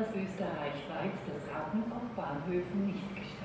dass Österreich-Schweiz das Raten auf Bahnhöfen nicht gestattet.